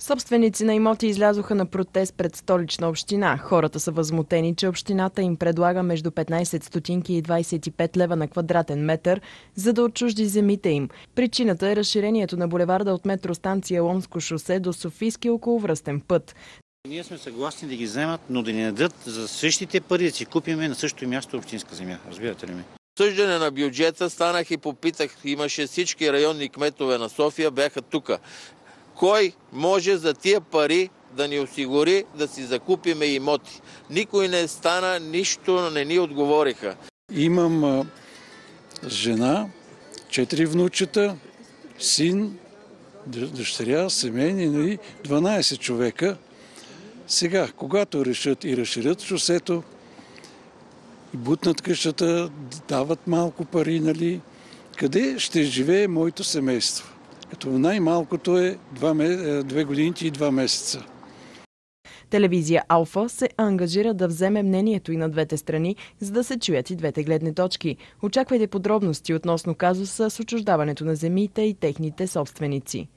Собственици на имоти излязоха на протест пред столична община. Хората са възмутени, че общината им предлага между 15 стотинки и 25 лева на квадратен метър, за да отчужди земите им. Причината е разширението на булеварда от метростанция Ломско шосе до Софийски околовръстен път. Ние сме съгласни да ги вземат, но да ни дадат за същите пари да си купиме на същото място общинска земя. Разбирате ли ми? Съждане на бюджета станах и попитах, имаше всички районни кметове на София, бяха тук. Кой може за тия пари да ни осигури да си закупиме имоти? Никой не стана, нищо не ни отговориха. Имам жена, четири внучета, син, дъщеря, семейни, нали, 12 човека. Сега, когато решат и разширят шосето, и бутнат къщата, дават малко пари, нали, къде ще живее моето семейство? Като най-малкото е 2 години и 2 месеца. Телевизия Алфа се ангажира да вземе мнението и на двете страни, за да се чуят и двете гледни точки. Очаквайте подробности относно казуса с отчуждаването на земите и техните собственици.